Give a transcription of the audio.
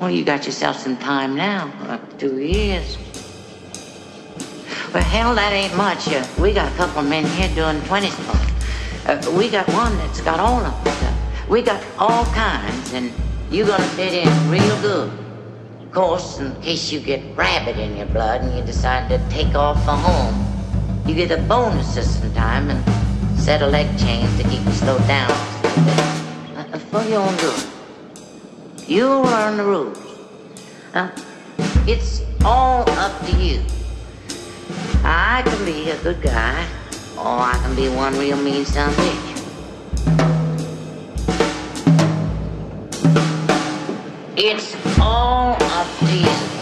Well, you got yourself some time now, up two years. Well, hell, that ain't much. Uh, we got a couple men here doing 20 spots. Uh, we got one that's got all of it. Uh, we got all kinds, and you're gonna fit in real good. Of course, in case you get rabbit in your blood and you decide to take off for home, you get a bonus system time and set of leg chains to keep you slowed down. Uh, for your own good. You learn the rules. Now, it's all up to you. I can be a good guy, or I can be one real mean son of a bitch. It's all up to you.